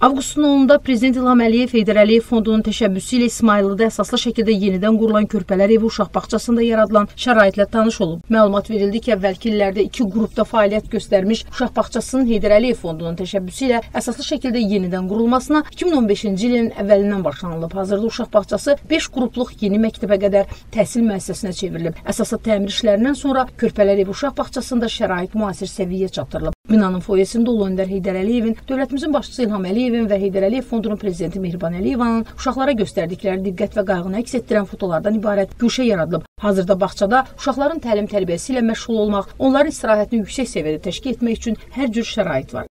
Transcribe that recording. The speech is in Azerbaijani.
Avqustun 10-da Prezident İlham Əliyev Heydər Əliyev Fondunun təşəbbüsü ilə İsmayıllıda əsaslı şəkildə yenidən qurulan körpələr evi uşaq bağçasında yaradılan şəraitlə tanış olub. Məlumat verildi ki, əvvəlki illərdə iki qrupda fəaliyyət göstərmiş uşaq bağçasının Heydər Əliyev Fondunun təşəbbüsü ilə əsaslı şəkildə yenidən qurulmasına 2015-ci ilin əvvəlindən başlanılıb. Hazırda uşaq bağçası 5 qrupluq yeni məktəbə qədər təhsil müəssisəsinə çevrilib. Əsaslı təmir işlərindən sonra körpələr evi uşaq bağçasında şərait müasir səviyyəyə çatdırılıb. Binanın foyesində Ulu Öndər Heydər Əliyevin, dövlətimizin başçısı İlham Əliyevin və Heydər Əliyev Fondunun prezidenti Mehriban Əliyevanın uşaqlara göstərdikləri diqqət və qayğını əks etdirən fotolardan ibarət güşə yaradılıb. Hazırda bağçada uşaqların təlim-tərbiyəsi ilə məşğul olmaq, onların istirahətini yüksək səviyyədə təşkil etmək üçün hər cür şərait var.